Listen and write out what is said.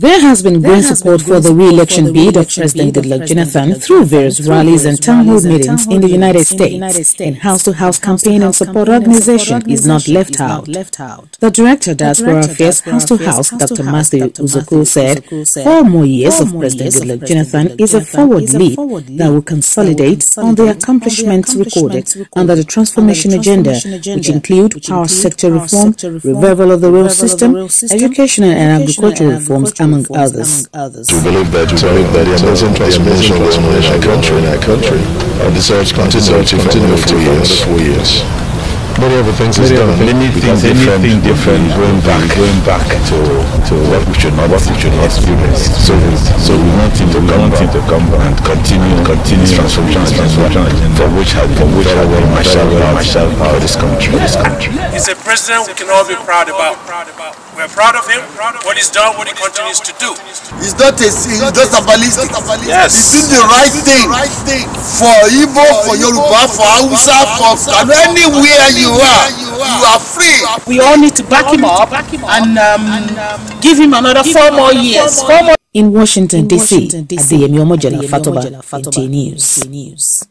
There has been growing support for the re-election bid of President Goodluck Jonathan through various rallies and town hall meetings in the United States, and house-to-house campaign and support organization is not left out. The Director of Diaspora Affairs House-to-House, Dr. Matthew Uzoku said, four more years of President Goodluck Jonathan is a forward leap that will consolidate on the accomplishments recorded under the transformation agenda, which include power sector reform, revival of the rail system, educational and agricultural reforms, among others. We believe that, we believe that the amazing transformation going on in our country, in our country, deserves continuity for another four years. Four years. Many other things is done. Many things different, different, going back, going back to to what we should not, what we should not experience. So, so we want him to come back to come back and continue, continue this transformation, transformation agenda for which I for which I will myself, myself for this country. This country. He's a president we can all be proud about. We're proud of him, what he's done, what he continues to do. He's not a he's just a ballistic. Yes. He's doing the right thing for Igbo, for Yoruba, for Hausa, for anywhere you are, you are free. We all need to back him up and um, give him another four more years. Four more In Washington, D.C., Adeyemi Omojola Fatoba, NTA News.